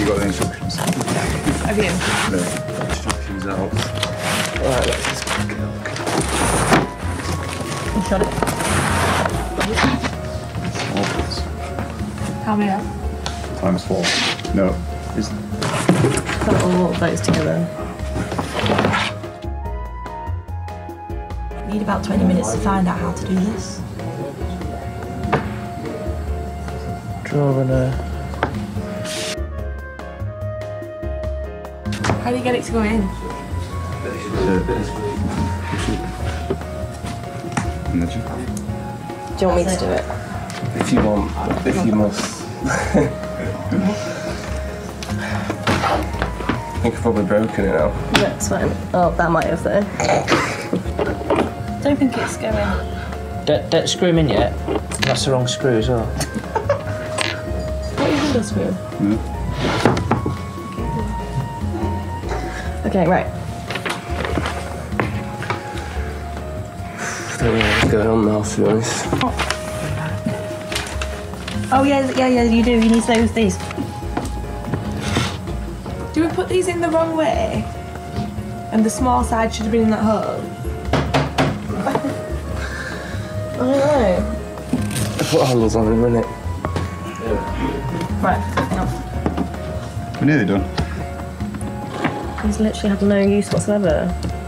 you got the instructions? Have you? No. Instructions out. Alright, let's just pick it up. You shot it. How many? Times four. No. Is Put all of those together. Need about 20 minutes to find out how to do this. Drawing a. How do you get it to go in? Imagine. Do you want me to do it? If you want, if you must. I think I've probably broken it now. That's fine. Oh, that might have though. Don't think it's going. Don't, don't screw him in yet. That's the wrong screw as well. What is handle screw? No. Okay, right. I don't know what's going on now, to be honest. Oh yeah, yeah, yeah. You do. You need those these. Do we put these in the wrong way? And the small side should have been in that hole. I don't know. I put handles on in a minute. Right, hang on. We're nearly done. He's literally had no use whatsoever.